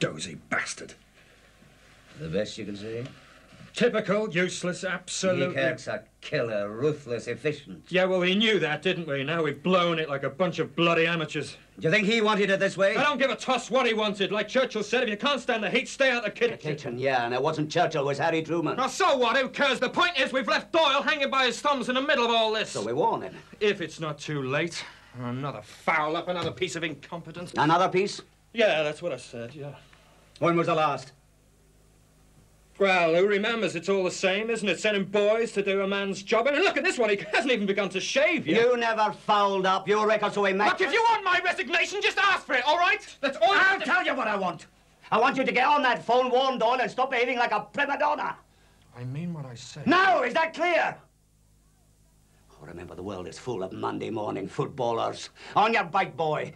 Dozy bastard. The best you can say? Typical, useless, absolutely. Kirk's a killer, ruthless, efficient. Yeah, well, we knew that, didn't we? Now we've blown it like a bunch of bloody amateurs. Do you think he wanted it this way? I don't give a toss what he wanted. Like Churchill said, if you can't stand the heat, stay out the kitchen. The kitchen, yeah, and it wasn't Churchill, it was Harry Truman. Now, so what? Who cares? The point is we've left Doyle hanging by his thumbs in the middle of all this. So we warn him. If it's not too late. Another foul up, another piece of incompetence. Another piece? Yeah, that's what I said, yeah. When was the last? Well, who remembers? It's all the same, isn't it? Sending boys to do a man's job. And look at this one. He hasn't even begun to shave yet. You never fouled up. Your record's so immaculate. Look, if you want my resignation, just ask for it, all right? That's all I'll you tell you what I want. I want you to get on that phone, warn Doyle, and stop behaving like a prima donna. I mean what I say. Now, is that clear? Oh, remember, the world is full of Monday morning footballers. On your bike, boy.